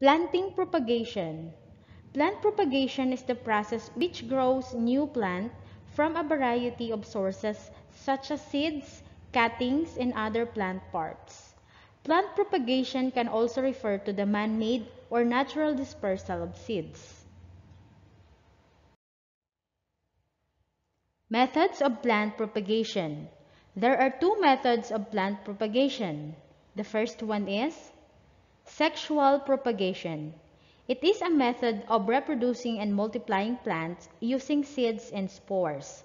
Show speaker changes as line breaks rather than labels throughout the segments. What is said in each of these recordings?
Planting propagation. Plant propagation is the process which grows new plant from a variety of sources such as seeds, cuttings, and other plant parts. Plant propagation can also refer to the man-made or natural dispersal of seeds. Methods of plant propagation. There are two methods of plant propagation. The first one is sexual propagation. It is a method of reproducing and multiplying plants using seeds and spores.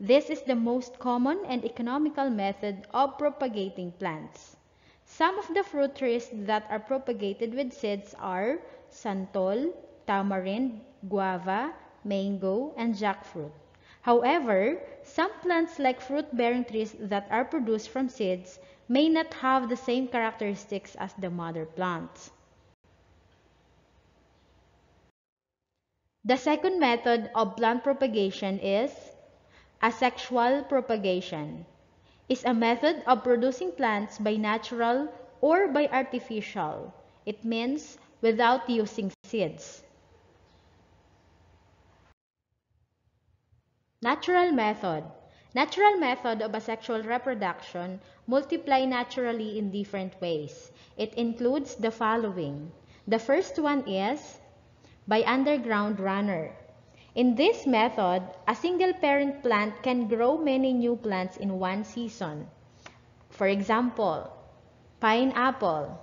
This is the most common and economical method of propagating plants. Some of the fruit trees that are propagated with seeds are santol, tamarind, guava, mango, and jackfruit. However, some plants like fruit-bearing trees that are produced from seeds may not have the same characteristics as the mother plant. The second method of plant propagation is asexual propagation. Is a method of producing plants by natural or by artificial. It means without using seeds. Natural method. Natural method of asexual reproduction multiply naturally in different ways. It includes the following. The first one is by underground runner. In this method, a single parent plant can grow many new plants in one season. For example, pineapple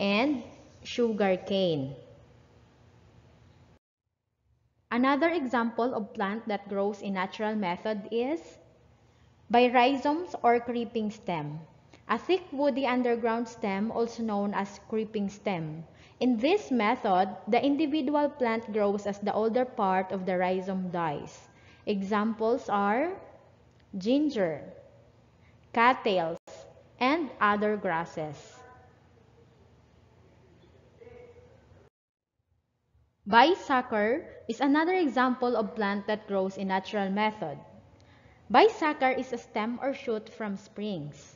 and sugar cane. Another example of plant that grows in natural method is by rhizomes or creeping stem. A thick woody underground stem also known as creeping stem in this method, the individual plant grows as the older part of the rhizome dies. Examples are ginger, cattails, and other grasses. Biosucker is another example of plant that grows in natural method. Biosucker is a stem or shoot from springs.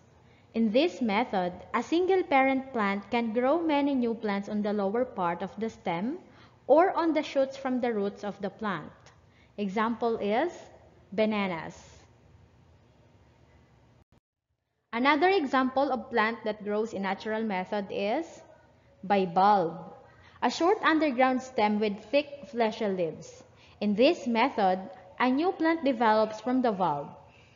In this method, a single parent plant can grow many new plants on the lower part of the stem or on the shoots from the roots of the plant. Example is bananas. Another example of plant that grows in natural method is bivalve, a short underground stem with thick fleshy leaves. In this method, a new plant develops from the bulb.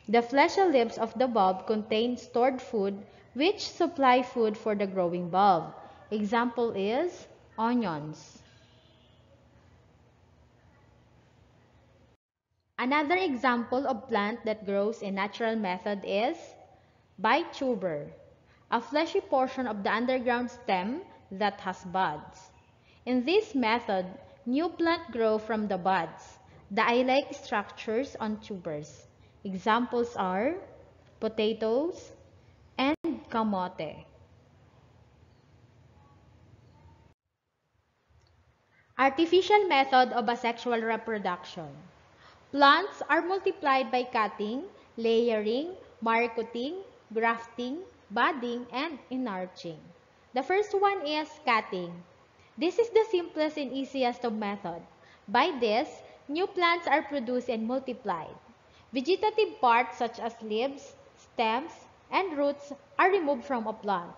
The fleshy leaves of the bulb contain stored food which supply food for the growing bulb. Example is onions. Another example of plant that grows in natural method is bituber, a fleshy portion of the underground stem that has buds. In this method, new plant grow from the buds, the eye-like structures on tubers. Examples are potatoes and kamote. Artificial method of asexual reproduction. Plants are multiplied by cutting, layering, marcotting, grafting, budding, and inarching. The first one is cutting. This is the simplest and easiest of method. By this, new plants are produced and multiplied. Vegetative parts such as leaves, stems, and roots are removed from a plant.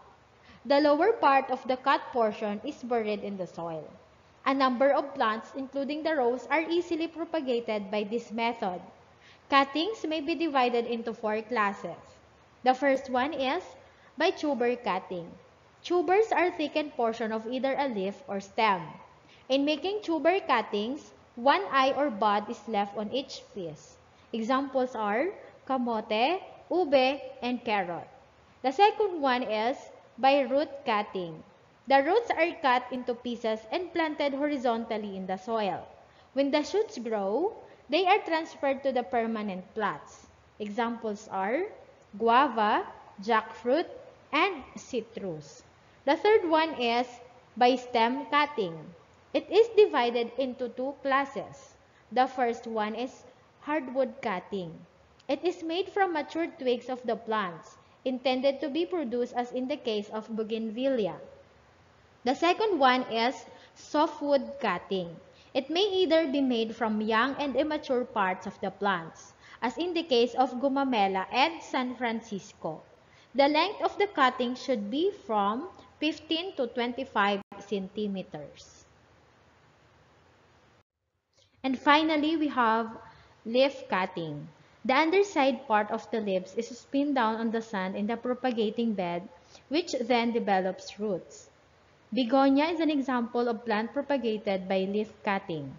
The lower part of the cut portion is buried in the soil. A number of plants, including the rose, are easily propagated by this method. Cuttings may be divided into four classes. The first one is by tuber cutting. Tubers are thickened portion of either a leaf or stem. In making tuber cuttings, one eye or bud is left on each piece. Examples are kamote, ube, and carrot. The second one is by root cutting. The roots are cut into pieces and planted horizontally in the soil. When the shoots grow, they are transferred to the permanent plots. Examples are guava, jackfruit, and citrus. The third one is by stem cutting. It is divided into two classes. The first one is hardwood cutting. It is made from mature twigs of the plants, intended to be produced as in the case of bougainvillea. The second one is softwood cutting. It may either be made from young and immature parts of the plants, as in the case of Gumamela and San Francisco. The length of the cutting should be from 15 to 25 centimeters. And finally, we have leaf cutting. The underside part of the leaves is spin down on the sand in the propagating bed, which then develops roots. Begonia is an example of plant propagated by leaf cutting.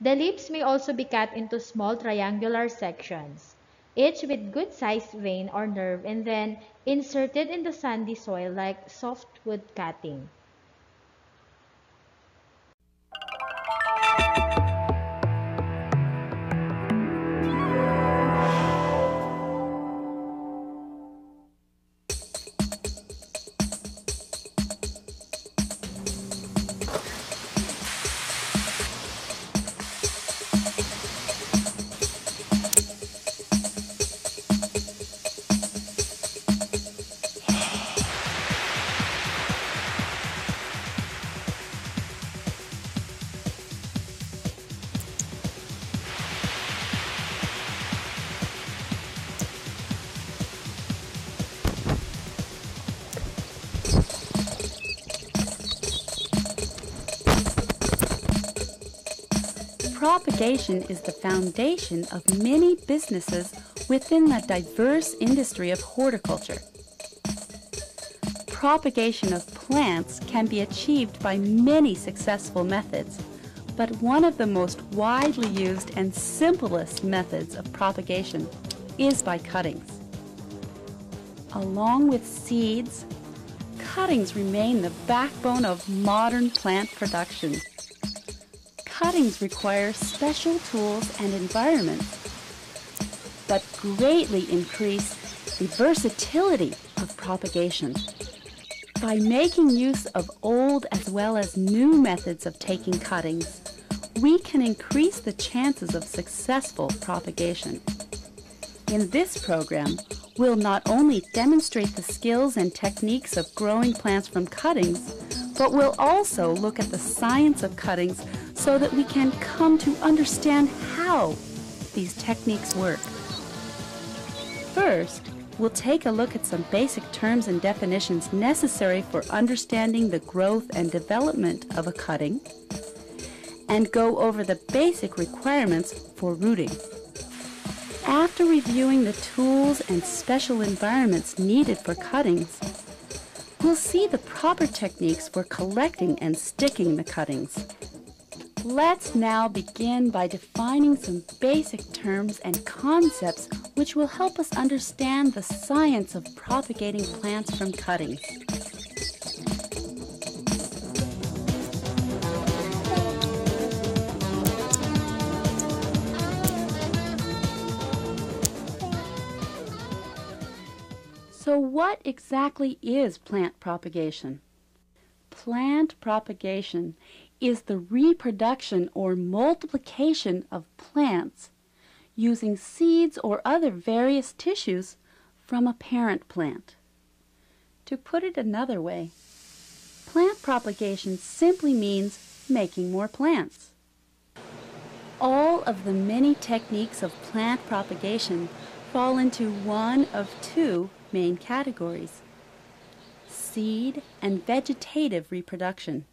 The leaves may also be cut into small triangular sections, each with good-sized vein or nerve and then inserted in the sandy soil like softwood cutting.
Propagation is the foundation of many businesses within the diverse industry of horticulture. Propagation of plants can be achieved by many successful methods, but one of the most widely used and simplest methods of propagation is by cuttings. Along with seeds, cuttings remain the backbone of modern plant production cuttings require special tools and environments, but greatly increase the versatility of propagation. By making use of old as well as new methods of taking cuttings, we can increase the chances of successful propagation. In this program, we'll not only demonstrate the skills and techniques of growing plants from cuttings, but we'll also look at the science of cuttings so that we can come to understand how these techniques work. First, we'll take a look at some basic terms and definitions necessary for understanding the growth and development of a cutting, and go over the basic requirements for rooting. After reviewing the tools and special environments needed for cuttings, we'll see the proper techniques for collecting and sticking the cuttings. Let's now begin by defining some basic terms and concepts which will help us understand the science of propagating plants from cuttings. What exactly is plant propagation? Plant propagation is the reproduction or multiplication of plants using seeds or other various tissues from a parent plant. To put it another way, plant propagation simply means making more plants. All of the many techniques of plant propagation fall into one of two main categories seed and vegetative reproduction.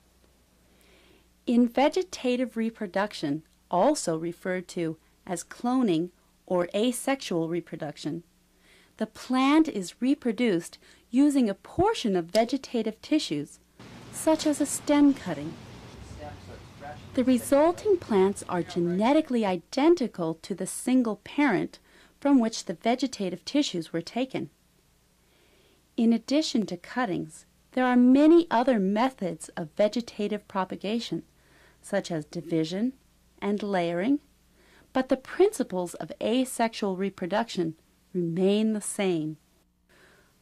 In vegetative reproduction, also referred to as cloning or asexual reproduction, the plant is reproduced using a portion of vegetative tissues, such as a stem cutting. The resulting plants are genetically identical to the single parent from which the vegetative tissues were taken. In addition to cuttings, there are many other methods of vegetative propagation, such as division and layering, but the principles of asexual reproduction remain the same.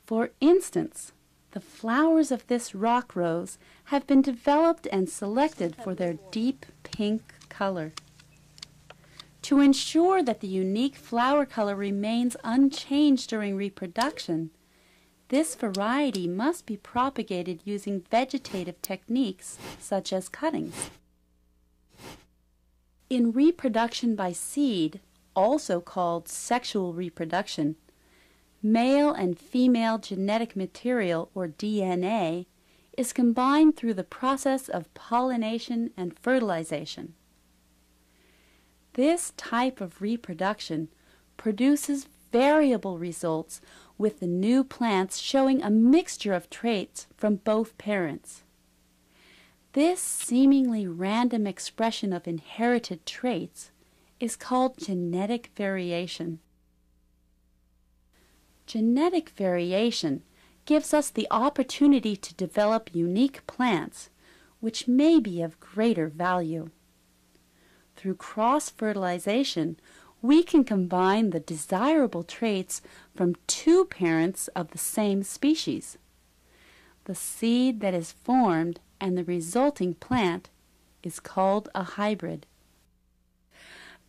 For instance, the flowers of this rock rose have been developed and selected for their deep pink color. To ensure that the unique flower color remains unchanged during reproduction, this variety must be propagated using vegetative techniques such as cuttings. In reproduction by seed, also called sexual reproduction, male and female genetic material, or DNA, is combined through the process of pollination and fertilization. This type of reproduction produces variable results with the new plants showing a mixture of traits from both parents. This seemingly random expression of inherited traits is called genetic variation. Genetic variation gives us the opportunity to develop unique plants which may be of greater value. Through cross-fertilization, we can combine the desirable traits from two parents of the same species. The seed that is formed and the resulting plant is called a hybrid.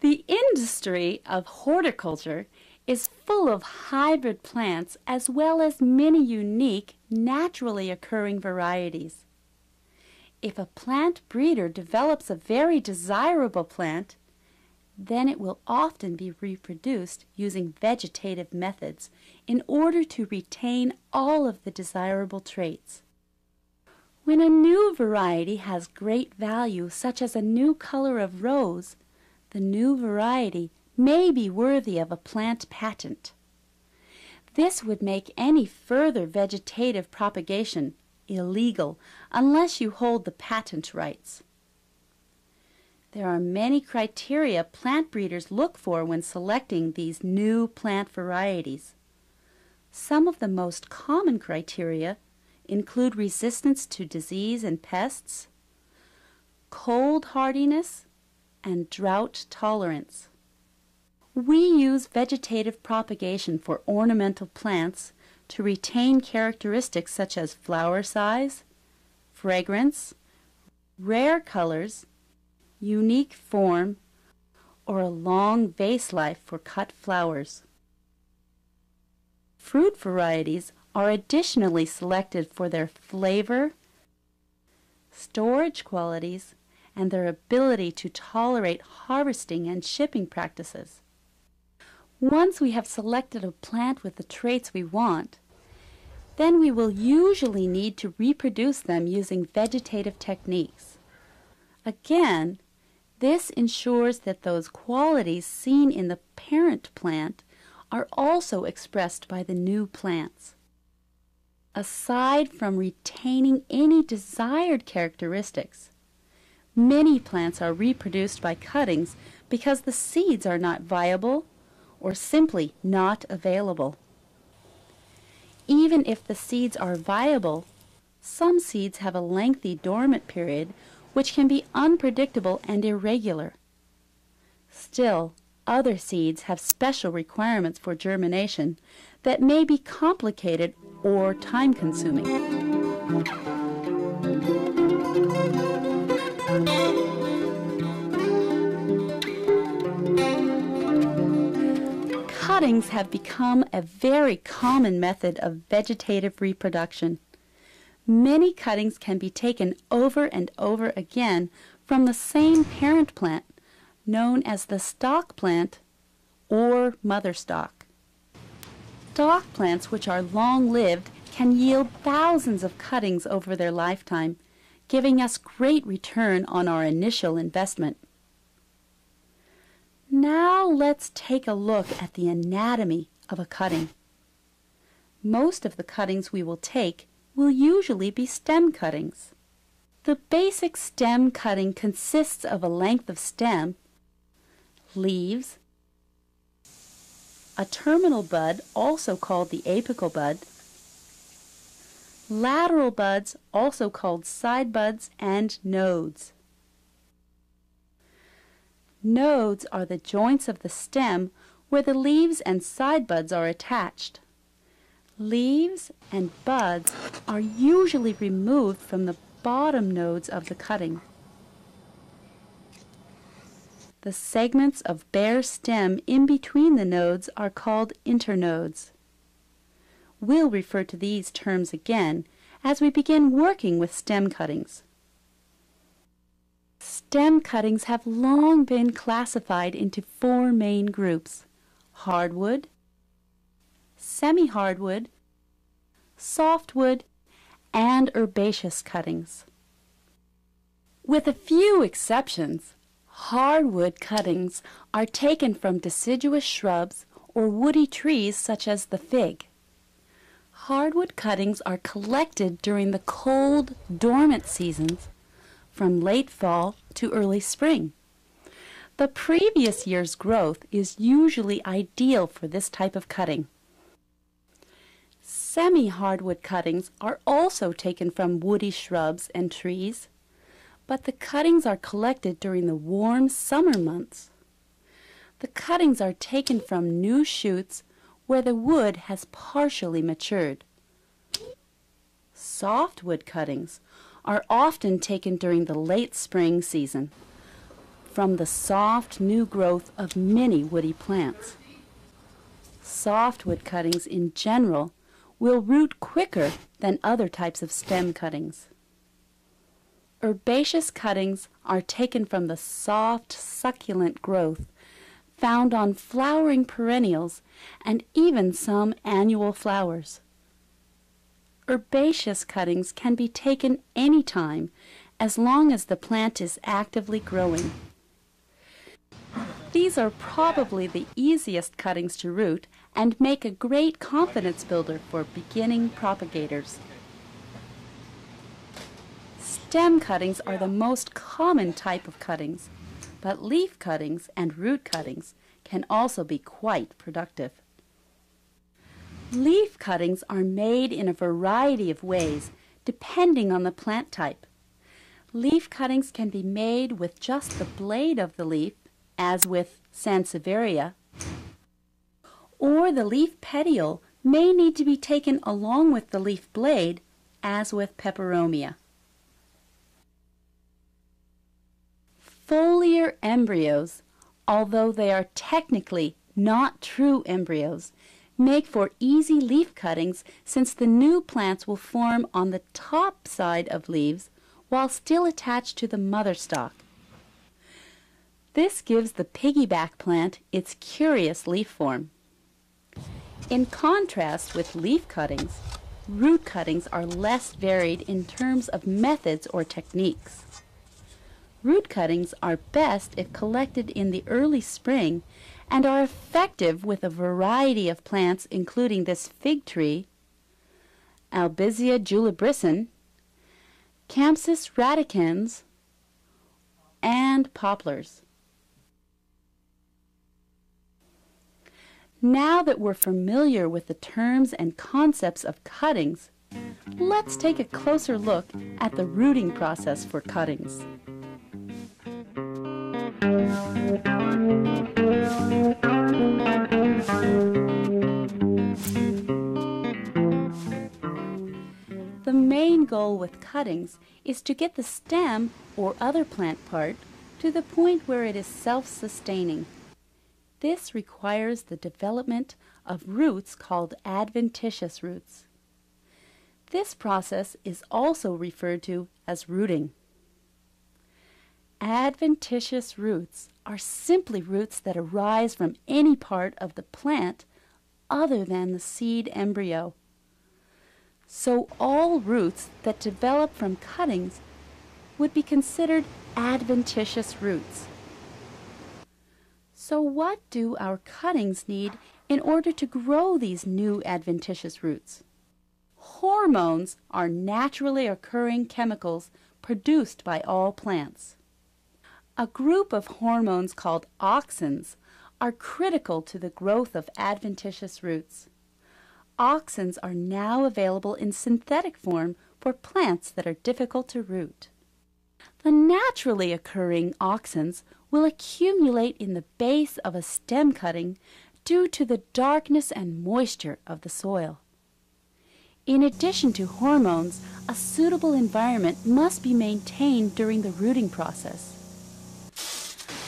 The industry of horticulture is full of hybrid plants as well as many unique, naturally occurring varieties. If a plant breeder develops a very desirable plant, then it will often be reproduced using vegetative methods in order to retain all of the desirable traits. When a new variety has great value, such as a new color of rose, the new variety may be worthy of a plant patent. This would make any further vegetative propagation illegal unless you hold the patent rights. There are many criteria plant breeders look for when selecting these new plant varieties. Some of the most common criteria include resistance to disease and pests, cold hardiness, and drought tolerance. We use vegetative propagation for ornamental plants to retain characteristics such as flower size, fragrance, rare colors, unique form, or a long vase life for cut flowers. Fruit varieties are additionally selected for their flavor, storage qualities, and their ability to tolerate harvesting and shipping practices. Once we have selected a plant with the traits we want, then we will usually need to reproduce them using vegetative techniques. Again, this ensures that those qualities seen in the parent plant are also expressed by the new plants. Aside from retaining any desired characteristics, many plants are reproduced by cuttings because the seeds are not viable or simply not available. Even if the seeds are viable, some seeds have a lengthy dormant period which can be unpredictable and irregular. Still, other seeds have special requirements for germination that may be complicated or time-consuming. Cuttings have become a very common method of vegetative reproduction. Many cuttings can be taken over and over again from the same parent plant, known as the stock plant or mother stock. Stock plants, which are long-lived, can yield thousands of cuttings over their lifetime, giving us great return on our initial investment. Now let's take a look at the anatomy of a cutting. Most of the cuttings we will take will usually be stem cuttings. The basic stem cutting consists of a length of stem, leaves, a terminal bud, also called the apical bud, lateral buds, also called side buds, and nodes. Nodes are the joints of the stem where the leaves and side buds are attached. Leaves and buds are usually removed from the bottom nodes of the cutting. The segments of bare stem in between the nodes are called internodes. we'll refer to these terms again as we begin working with stem cuttings. Stem cuttings have long been classified into four main groups hardwood, semi hardwood, softwood, and herbaceous cuttings. With a few exceptions, hardwood cuttings are taken from deciduous shrubs or woody trees such as the fig. Hardwood cuttings are collected during the cold, dormant seasons from late fall to early spring. The previous year's growth is usually ideal for this type of cutting. Semi-hardwood cuttings are also taken from woody shrubs and trees, but the cuttings are collected during the warm summer months. The cuttings are taken from new shoots where the wood has partially matured. Softwood cuttings are often taken during the late spring season from the soft new growth of many woody plants. Softwood cuttings in general will root quicker than other types of stem cuttings. Herbaceous cuttings are taken from the soft, succulent growth found on flowering perennials and even some annual flowers. Herbaceous cuttings can be taken any time as long as the plant is actively growing. These are probably the easiest cuttings to root and make a great confidence builder for beginning propagators. Stem cuttings are the most common type of cuttings, but leaf cuttings and root cuttings can also be quite productive. Leaf cuttings are made in a variety of ways depending on the plant type. Leaf cuttings can be made with just the blade of the leaf, as with Sansevieria, or the leaf petiole may need to be taken along with the leaf blade, as with Peperomia. Foliar embryos, although they are technically not true embryos, make for easy leaf cuttings since the new plants will form on the top side of leaves while still attached to the mother stalk. This gives the piggyback plant its curious leaf form. In contrast with leaf cuttings, root cuttings are less varied in terms of methods or techniques. Root cuttings are best if collected in the early spring and are effective with a variety of plants including this fig tree, Albizia julibrissin, Campsis radicans, and poplars. Now that we're familiar with the terms and concepts of cuttings, let's take a closer look at the rooting process for cuttings. The main goal with cuttings is to get the stem or other plant part to the point where it is self-sustaining. This requires the development of roots called adventitious roots. This process is also referred to as rooting. Adventitious roots are simply roots that arise from any part of the plant other than the seed embryo. So all roots that develop from cuttings would be considered adventitious roots. So what do our cuttings need in order to grow these new adventitious roots? Hormones are naturally occurring chemicals produced by all plants. A group of hormones called auxins are critical to the growth of adventitious roots. Auxins are now available in synthetic form for plants that are difficult to root. The naturally occurring auxins will accumulate in the base of a stem cutting due to the darkness and moisture of the soil. In addition to hormones, a suitable environment must be maintained during the rooting process.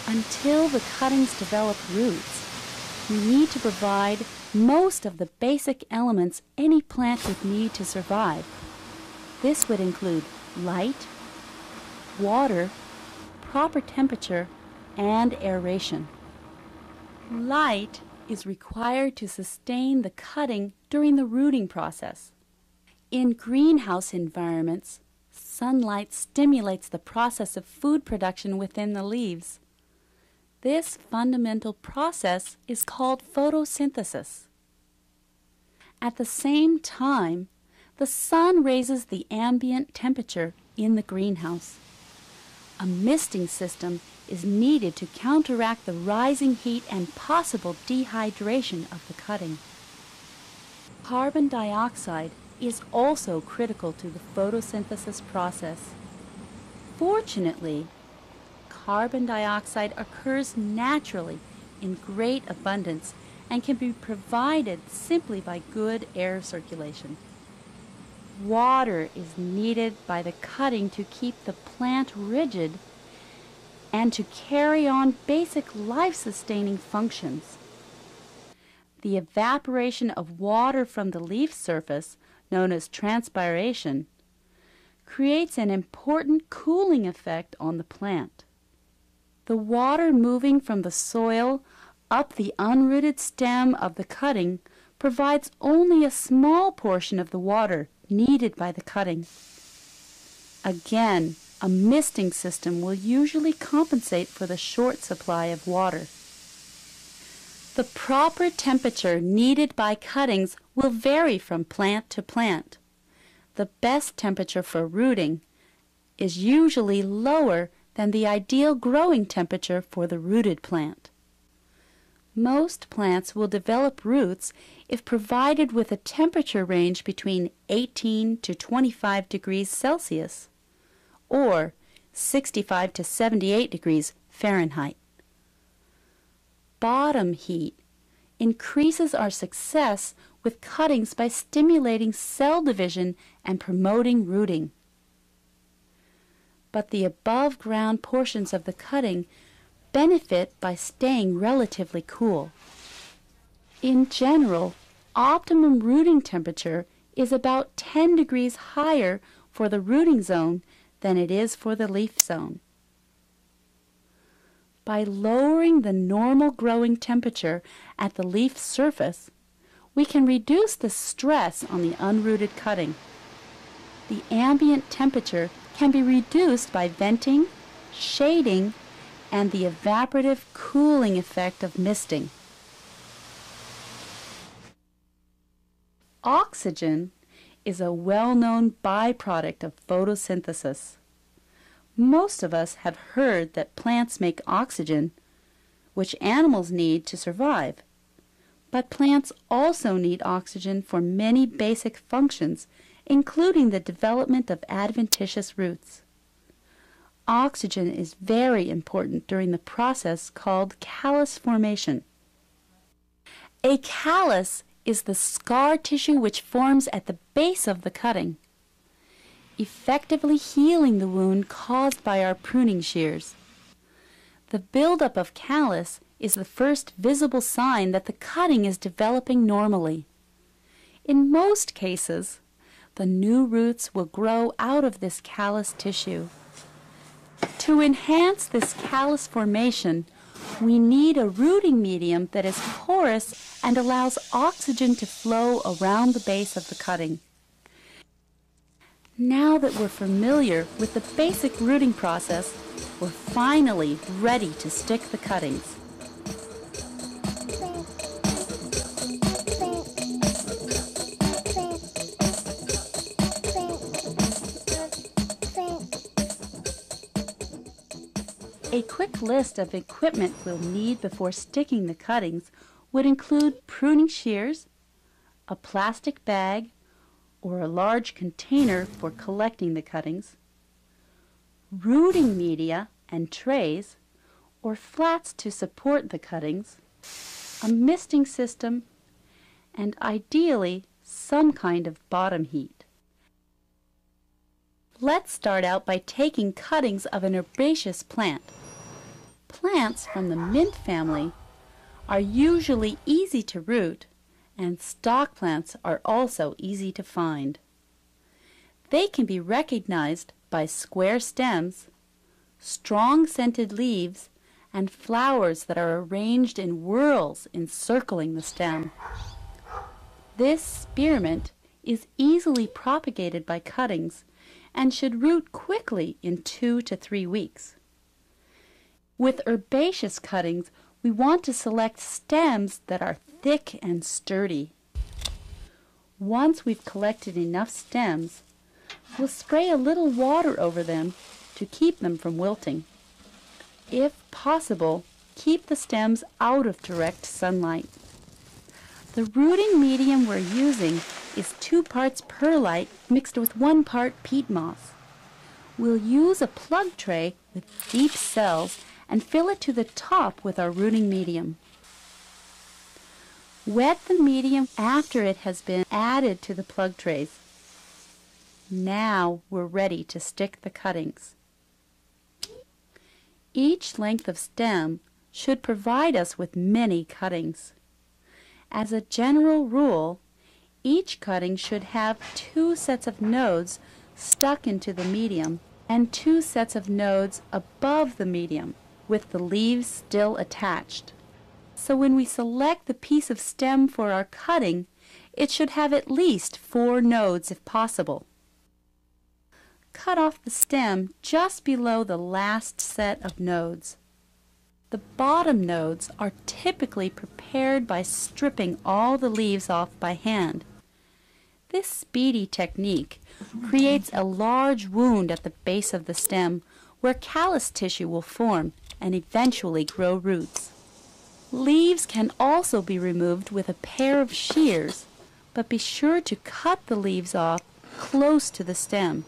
Until the cuttings develop roots, we need to provide most of the basic elements any plant would need to survive. This would include light, water, proper temperature, and aeration. Light is required to sustain the cutting during the rooting process. In greenhouse environments, sunlight stimulates the process of food production within the leaves. This fundamental process is called photosynthesis. At the same time, the sun raises the ambient temperature in the greenhouse. A misting system is needed to counteract the rising heat and possible dehydration of the cutting. Carbon dioxide is also critical to the photosynthesis process. Fortunately, carbon dioxide occurs naturally in great abundance and can be provided simply by good air circulation. Water is needed by the cutting to keep the plant rigid and to carry on basic life-sustaining functions. The evaporation of water from the leaf surface, known as transpiration, creates an important cooling effect on the plant. The water moving from the soil up the unrooted stem of the cutting provides only a small portion of the water needed by the cutting. Again, a misting system will usually compensate for the short supply of water. The proper temperature needed by cuttings will vary from plant to plant. The best temperature for rooting is usually lower than the ideal growing temperature for the rooted plant. Most plants will develop roots if provided with a temperature range between 18 to 25 degrees Celsius or 65 to 78 degrees Fahrenheit. Bottom heat increases our success with cuttings by stimulating cell division and promoting rooting. But the above ground portions of the cutting benefit by staying relatively cool. In general, optimum rooting temperature is about 10 degrees higher for the rooting zone than it is for the leaf zone. By lowering the normal growing temperature at the leaf surface, we can reduce the stress on the unrooted cutting. The ambient temperature can be reduced by venting, shading, and the evaporative cooling effect of misting. Oxygen is a well-known byproduct of photosynthesis. Most of us have heard that plants make oxygen, which animals need to survive. But plants also need oxygen for many basic functions, including the development of adventitious roots. Oxygen is very important during the process called callus formation. A callus is the scar tissue which forms at the base of the cutting, effectively healing the wound caused by our pruning shears. The buildup of callus is the first visible sign that the cutting is developing normally. In most cases, the new roots will grow out of this callus tissue. To enhance this callus formation, we need a rooting medium that is porous and allows oxygen to flow around the base of the cutting. Now that we're familiar with the basic rooting process, we're finally ready to stick the cuttings. A quick list of equipment we'll need before sticking the cuttings would include pruning shears, a plastic bag or a large container for collecting the cuttings, rooting media and trays or flats to support the cuttings, a misting system, and ideally some kind of bottom heat. Let's start out by taking cuttings of an herbaceous plant plants from the mint family are usually easy to root and stock plants are also easy to find. They can be recognized by square stems, strong scented leaves, and flowers that are arranged in whorls encircling the stem. This spearmint is easily propagated by cuttings and should root quickly in two to three weeks. With herbaceous cuttings, we want to select stems that are thick and sturdy. Once we've collected enough stems, we'll spray a little water over them to keep them from wilting. If possible, keep the stems out of direct sunlight. The rooting medium we're using is two parts perlite mixed with one part peat moss. We'll use a plug tray with deep cells and fill it to the top with our rooting medium. Wet the medium after it has been added to the plug trays. Now we're ready to stick the cuttings. Each length of stem should provide us with many cuttings. As a general rule, each cutting should have two sets of nodes stuck into the medium and two sets of nodes above the medium with the leaves still attached. So when we select the piece of stem for our cutting, it should have at least four nodes if possible cut off the stem just below the last set of nodes. The bottom nodes are typically prepared by stripping all the leaves off by hand. This speedy technique creates a large wound at the base of the stem where callus tissue will form and eventually grow roots. Leaves can also be removed with a pair of shears, but be sure to cut the leaves off close to the stem.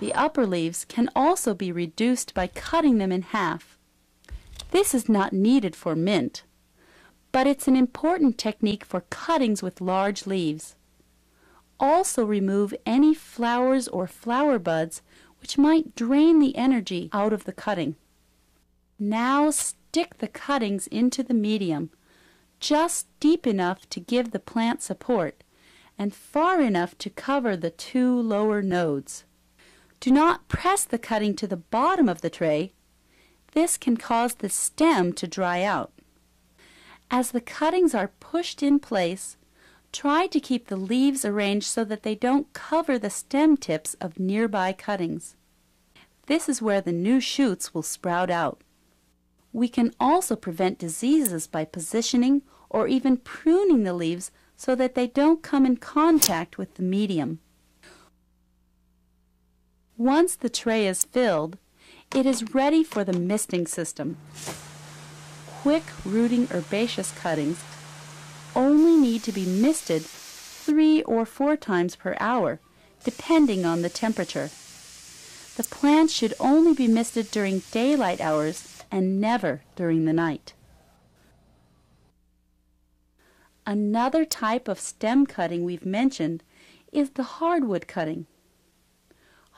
The upper leaves can also be reduced by cutting them in half. This is not needed for mint, but it's an important technique for cuttings with large leaves. Also remove any flowers or flower buds which might drain the energy out of the cutting. Now stick the cuttings into the medium, just deep enough to give the plant support and far enough to cover the two lower nodes. Do not press the cutting to the bottom of the tray. This can cause the stem to dry out. As the cuttings are pushed in place, try to keep the leaves arranged so that they don't cover the stem tips of nearby cuttings. This is where the new shoots will sprout out. We can also prevent diseases by positioning or even pruning the leaves so that they don't come in contact with the medium. Once the tray is filled, it is ready for the misting system. Quick rooting herbaceous cuttings only need to be misted three or four times per hour, depending on the temperature. The plants should only be misted during daylight hours and never during the night. Another type of stem cutting we've mentioned is the hardwood cutting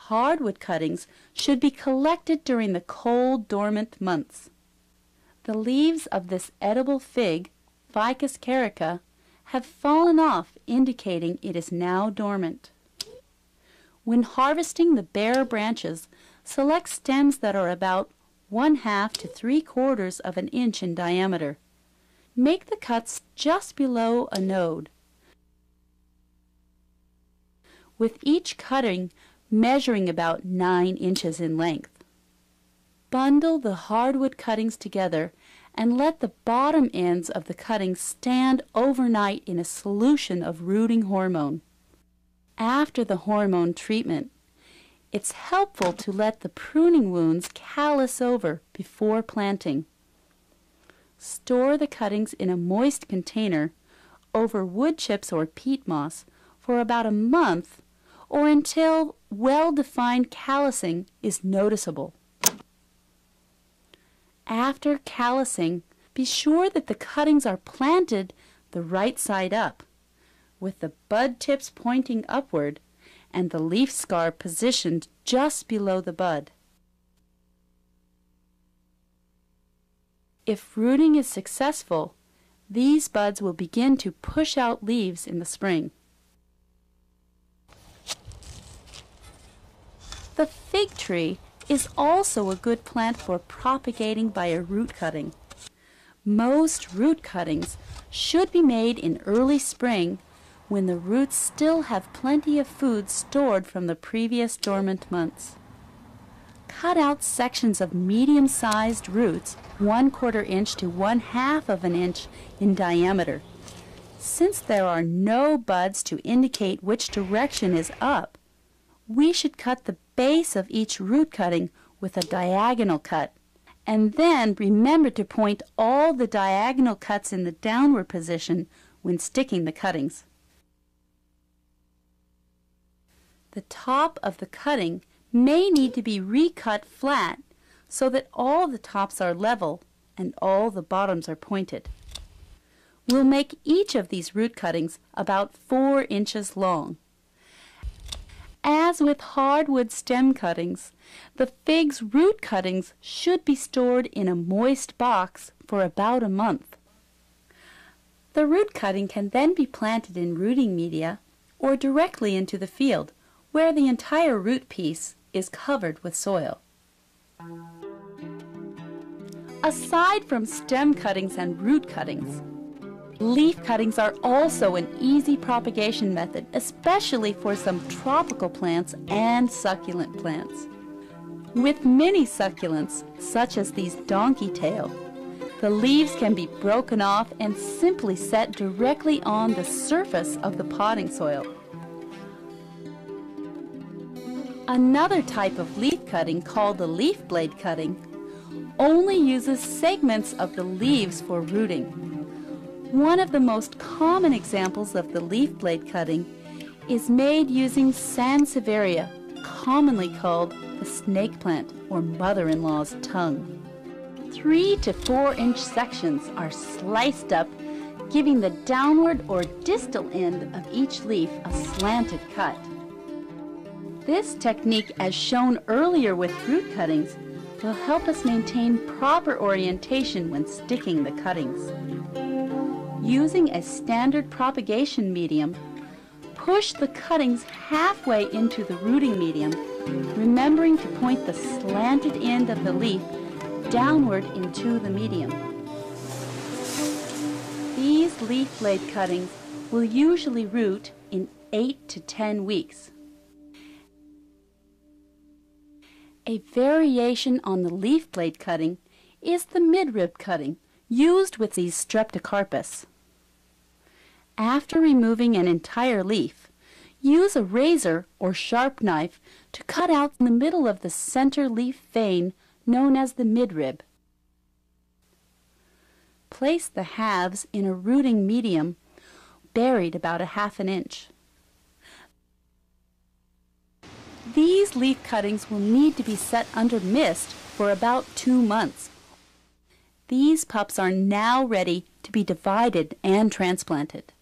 hardwood cuttings should be collected during the cold, dormant months. The leaves of this edible fig, Ficus carica, have fallen off, indicating it is now dormant. When harvesting the bare branches, select stems that are about one half to three quarters of an inch in diameter. Make the cuts just below a node. With each cutting, measuring about 9 inches in length. Bundle the hardwood cuttings together and let the bottom ends of the cuttings stand overnight in a solution of rooting hormone. After the hormone treatment, it's helpful to let the pruning wounds callus over before planting. Store the cuttings in a moist container over wood chips or peat moss for about a month or until well-defined callusing is noticeable. After callusing, be sure that the cuttings are planted the right side up, with the bud tips pointing upward and the leaf scar positioned just below the bud. If rooting is successful, these buds will begin to push out leaves in the spring. The fig tree is also a good plant for propagating by a root cutting. Most root cuttings should be made in early spring when the roots still have plenty of food stored from the previous dormant months. Cut out sections of medium-sized roots one quarter inch to one half of an inch in diameter. Since there are no buds to indicate which direction is up, we should cut the base of each root cutting with a diagonal cut. And then remember to point all the diagonal cuts in the downward position when sticking the cuttings. The top of the cutting may need to be recut flat so that all the tops are level and all the bottoms are pointed. We'll make each of these root cuttings about 4 inches long. As with hardwood stem cuttings, the fig's root cuttings should be stored in a moist box for about a month. The root cutting can then be planted in rooting media or directly into the field where the entire root piece is covered with soil. Aside from stem cuttings and root cuttings, leaf cuttings are also an easy propagation method, especially for some tropical plants and succulent plants. With many succulents, such as these donkey tail, the leaves can be broken off and simply set directly on the surface of the potting soil. Another type of leaf cutting called the leaf blade cutting only uses segments of the leaves for rooting. One of the most common examples of the leaf blade cutting is made using Sansevieria, commonly called the snake plant or mother-in-law's tongue. Three to four inch sections are sliced up, giving the downward or distal end of each leaf a slanted cut. This technique, as shown earlier with root cuttings, will help us maintain proper orientation when sticking the cuttings. Using a standard propagation medium, push the cuttings halfway into the rooting medium, remembering to point the slanted end of the leaf downward into the medium. These leaf blade cuttings will usually root in 8 to 10 weeks. A variation on the leaf blade cutting is the midrib cutting used with these Streptocarpus. After removing an entire leaf, use a razor or sharp knife to cut out the middle of the center leaf vein known as the midrib. Place the halves in a rooting medium buried about a half an inch. These leaf cuttings will need to be set under mist for about two months. These pups are now ready to be divided and transplanted.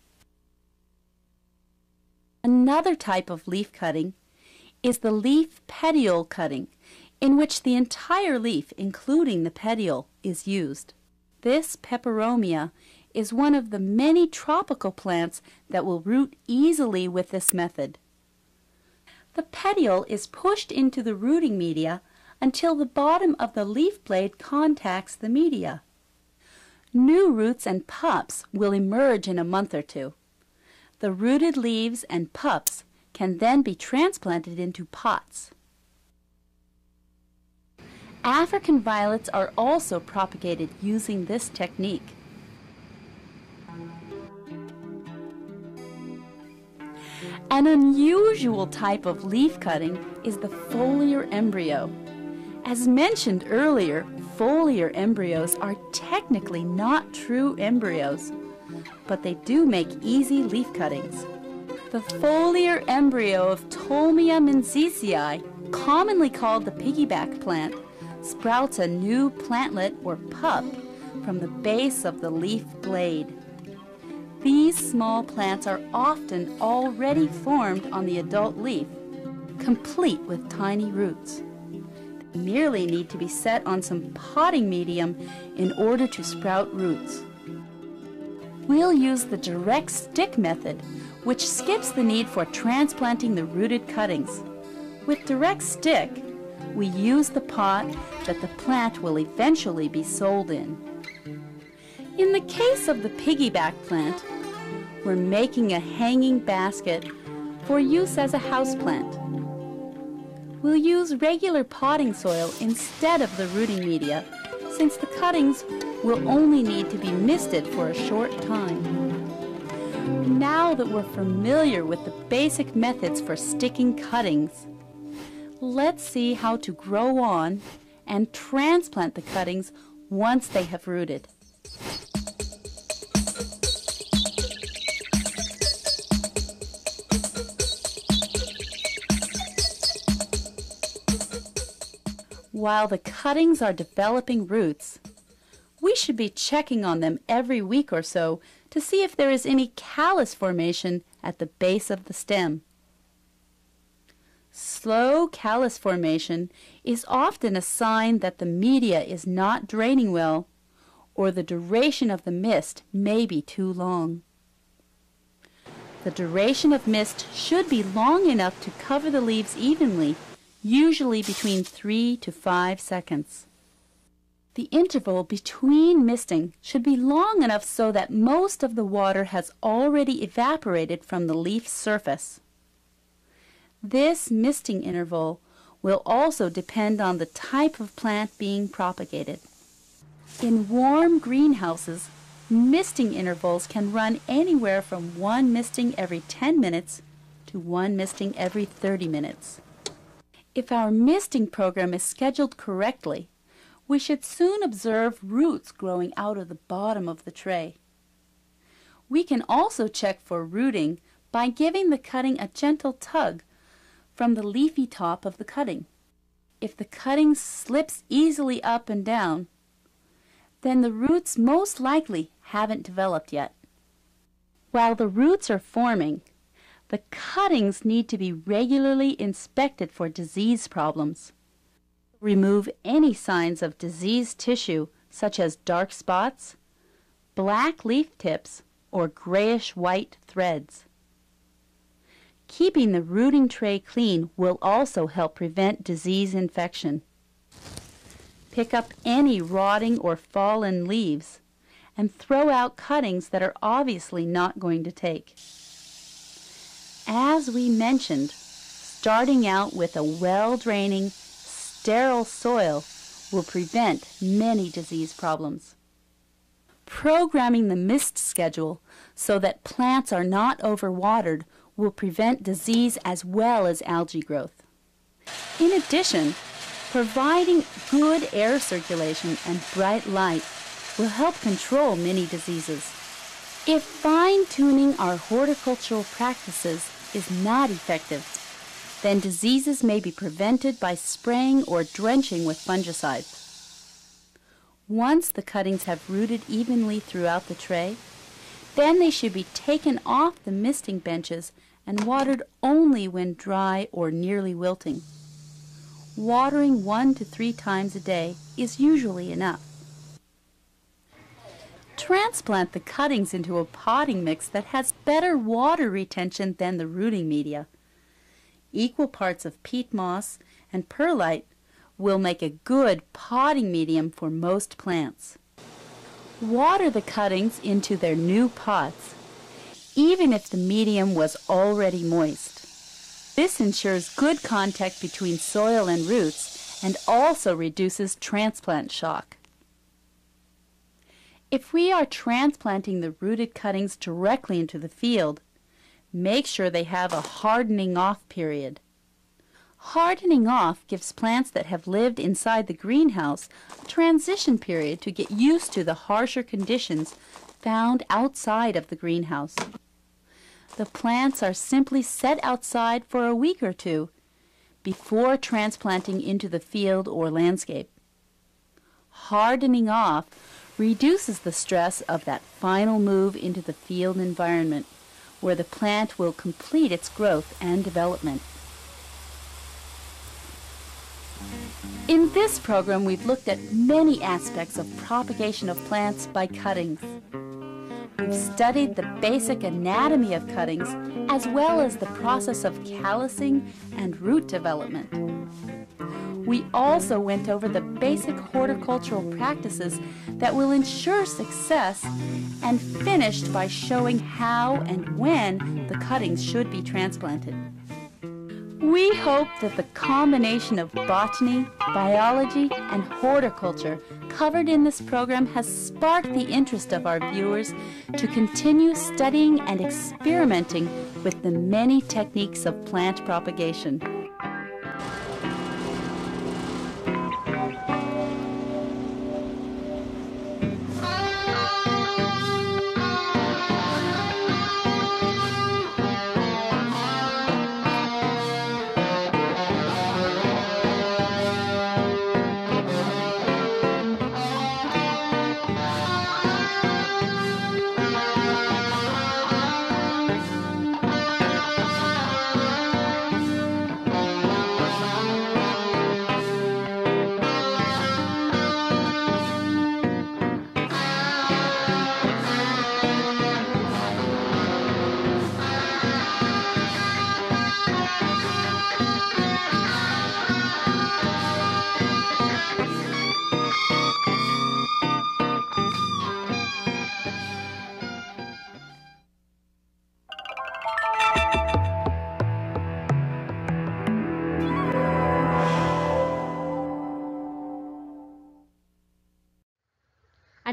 Another type of leaf cutting is the leaf petiole cutting, in which the entire leaf, including the petiole, is used. This peperomia is one of the many tropical plants that will root easily with this method. The petiole is pushed into the rooting media until the bottom of the leaf blade contacts the media. New roots and pups will emerge in a month or two. The rooted leaves and pups can then be transplanted into pots. African violets are also propagated using this technique. An unusual type of leaf cutting is the foliar embryo. As mentioned earlier, foliar embryos are technically not true embryos, but they do make easy leaf cuttings. The foliar embryo of Tolmiea menziesii, commonly called the piggyback plant, sprouts a new plantlet or pup from the base of the leaf blade. These small plants are often already formed on the adult leaf, complete with tiny roots. They merely need to be set on some potting medium in order to sprout roots. we'll use the direct stick method, which skips the need for transplanting the rooted cuttings. With direct stick, we use the pot that the plant will eventually be sold in. In the case of the piggyback plant, we're making a hanging basket for use as a houseplant. We'll use regular potting soil instead of the rooting media, since the cuttings will only need to be misted for a short time. Now that we're familiar with the basic methods for sticking cuttings, let's see how to grow on and transplant the cuttings once they have rooted. While the cuttings are developing roots, we should be checking on them every week or so to see if there is any callus formation at the base of the stem. Slow callus formation is often a sign that the media is not draining well or the duration of the mist may be too long. The duration of mist should be long enough to cover the leaves evenly, usually between 3 to 5 seconds. The interval between misting should be long enough so that most of the water has already evaporated from the leaf surface. This misting interval will also depend on the type of plant being propagated. In warm greenhouses, misting intervals can run anywhere from one misting every 10 minutes to one misting every 30 minutes. If our misting program is scheduled correctly, we should soon observe roots growing out of the bottom of the tray. We can also check for rooting by giving the cutting a gentle tug from the leafy top of the cutting. If the cutting slips easily up and down, then the roots most likely haven't developed yet. While the roots are forming, the cuttings need to be regularly inspected for disease problems. Remove any signs of diseased tissue such as dark spots, black leaf tips, or grayish-white threads. Keeping the rooting tray clean will also help prevent disease infection. Pick up any rotting or fallen leaves and throw out cuttings that are obviously not going to take. As we mentioned, starting out with a well-draining, sterile soil will prevent many disease problems. Programming the mist schedule so that plants are not overwatered will prevent disease as well as algae growth. In addition, providing good air circulation and bright light will help control many diseases. If fine-tuning our horticultural practices is not effective, then diseases may be prevented by spraying or drenching with fungicides. Once the cuttings have rooted evenly throughout the tray, then they should be taken off the misting benches and watered only when dry or nearly wilting. Watering one to three times a day is usually enough. Transplant the cuttings into a potting mix that has better water retention than the rooting media. Equal parts of peat moss and perlite will make a good potting medium for most plants. Water the cuttings into their new pots even if the medium was already moist. This ensures good contact between soil and roots and also reduces transplant shock. If we are transplanting the rooted cuttings directly into the field, make sure they have a hardening off period. Hardening off gives plants that have lived inside the greenhouse a transition period to get used to the harsher conditions found outside of the greenhouse. The plants are simply set outside for a week or two before transplanting into the field or landscape. Hardening off reduces the stress of that final move into the field environment where the plant will complete its growth and development. In this program, we've looked at many aspects of propagation of plants by cuttings. We've studied the basic anatomy of cuttings as well as the process of callousing and root development. We also went over the basic horticultural practices that will ensure success and finished by showing how and when the cuttings should be transplanted. We hope that the combination of botany, biology, and horticulture covered in this program has sparked the interest of our viewers to continue studying and experimenting with the many techniques of plant propagation.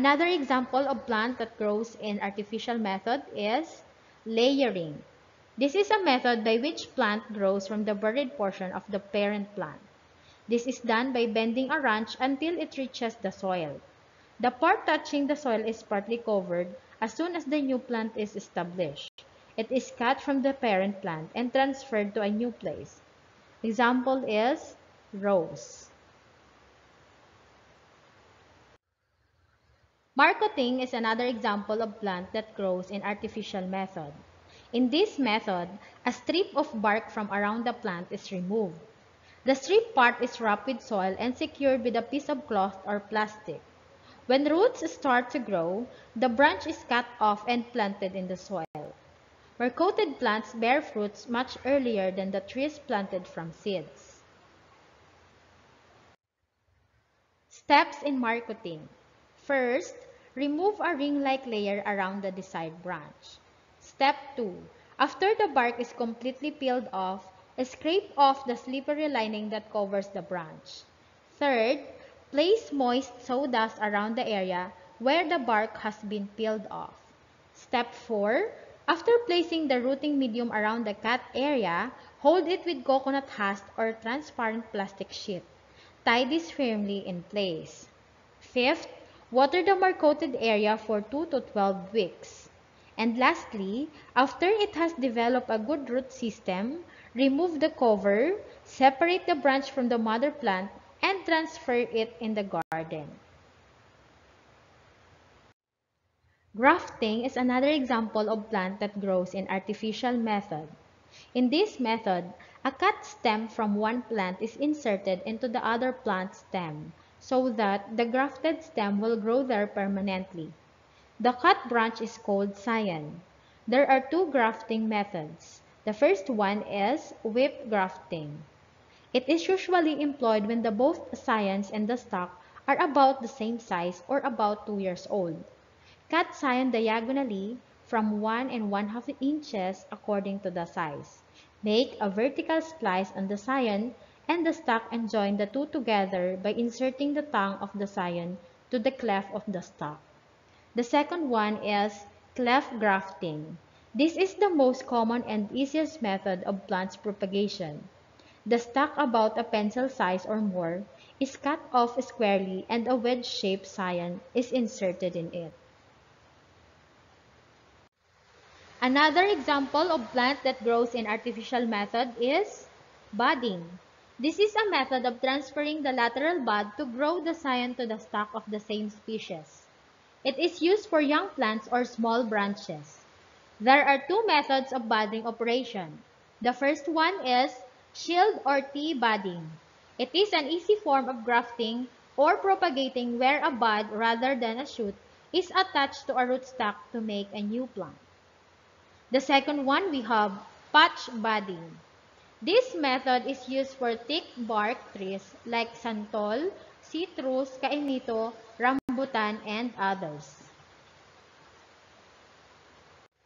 Another example of plant that grows in artificial method is layering. This is a method by which plant grows from the buried portion of the parent plant. This is done by bending a branch until it reaches the soil. The part touching the soil is partly covered as soon as the new plant is established. It is cut from the parent plant and transferred to a new place. Example is rose. Marcotting is another example of plant that grows in artificial method. In this method, a strip of bark from around the plant is removed. The strip part is wrapped with soil and secured with a piece of cloth or plastic. When roots start to grow, the branch is cut off and planted in the soil. Marcotted plants bear fruits much earlier than the trees planted from seeds. Steps in marcotting. First, remove a ring-like layer around the desired branch. Step 2. After the bark is completely peeled off, scrape off the slippery lining that covers the branch. Third, place moist sawdust around the area where the bark has been peeled off. Step 4. After placing the rooting medium around the cut area, hold it with coconut husk or transparent plastic sheet. Tie this firmly in place. Fifth, Water the marcotted area for 2 to 12 weeks. And lastly, after it has developed a good root system, remove the cover, separate the branch from the mother plant, and transfer it in the garden. Grafting is another example of plant that grows in artificial method. In this method, a cut stem from one plant is inserted into the other plant stem so that the grafted stem will grow there permanently. The cut branch is called scion. There are two grafting methods. The first one is whip grafting. It is usually employed when the both scions and the stalk are about the same size or about 2 years old. Cut scion diagonally from 1 and 1 2 inches according to the size. Make a vertical splice on the scion and the stalk and join the two together by inserting the tongue of the scion to the cleft of the stalk. The second one is cleft grafting. This is the most common and easiest method of plants propagation. The stalk about a pencil size or more is cut off squarely and a wedge-shaped scion is inserted in it. Another example of plant that grows in artificial method is budding. This is a method of transferring the lateral bud to grow the scion to the stalk of the same species. It is used for young plants or small branches. There are two methods of budding operation. The first one is shield or T budding. It is an easy form of grafting or propagating where a bud rather than a shoot is attached to a rootstock to make a new plant. The second one, we have patch budding. This method is used for thick bark trees like santol, citrus, kainito, rambutan, and others.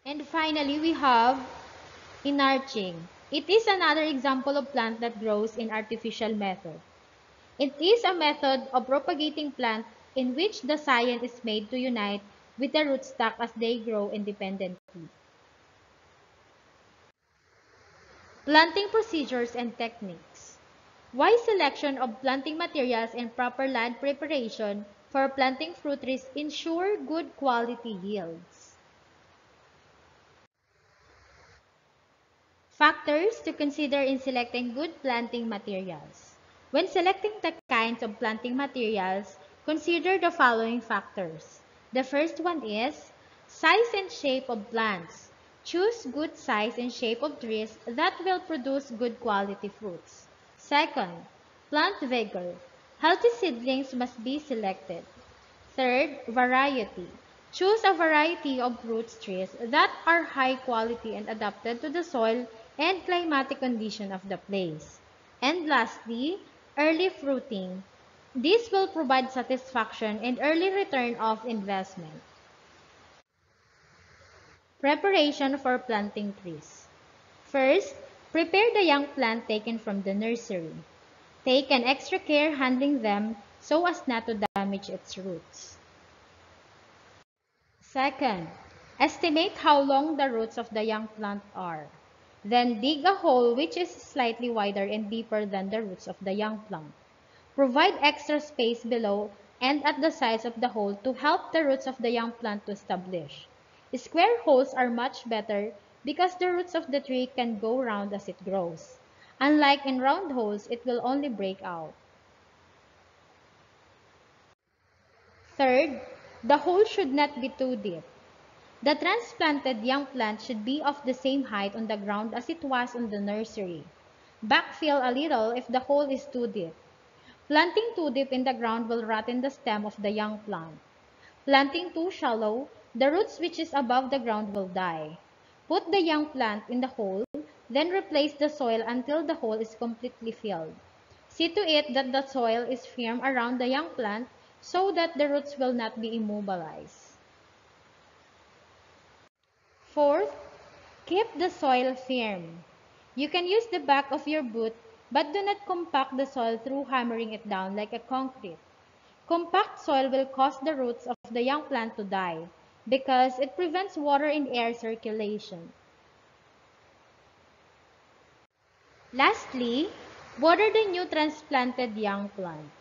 And finally, we have enarching. It is another example of plant that grows in artificial method. It is a method of propagating plant in which the scion is made to unite with the rootstock as they grow independently. Planting procedures and techniques. Wise selection of planting materials and proper land preparation for planting fruit trees ensure good quality yields. Factors to consider in selecting good planting materials. When selecting the kinds of planting materials, consider the following factors. The first one is size and shape of plants. Choose good size and shape of trees that will produce good quality fruits. Second, plant vigor. Healthy seedlings must be selected. Third, variety. Choose a variety of roots trees that are high quality and adapted to the soil and climatic condition of the place. And lastly, early fruiting. This will provide satisfaction and early return of investment. Preparation for planting trees. First, prepare the young plant taken from the nursery. Take an extra care handling them so as not to damage its roots. Second, estimate how long the roots of the young plant are. Then dig a hole which is slightly wider and deeper than the roots of the young plant. Provide extra space below and at the sides of the hole to help the roots of the young plant to establish. Square holes are much better because the roots of the tree can go round as it grows. Unlike in round holes, it will only break out. Third, the hole should not be too deep. The transplanted young plant should be of the same height on the ground as it was on the nursery. Backfill a little if the hole is too deep. Planting too deep in the ground will rotten the stem of the young plant. Planting too shallow, the roots which is above the ground will die. Put the young plant in the hole, then replace the soil until the hole is completely filled. See to it that the soil is firm around the young plant so that the roots will not be immobilized. Fourth, keep the soil firm. You can use the back of your boot, but do not compact the soil through hammering it down like a concrete. Compact soil will cause the roots of the young plant to die because it prevents water and air circulation. Lastly, water the new transplanted young plant.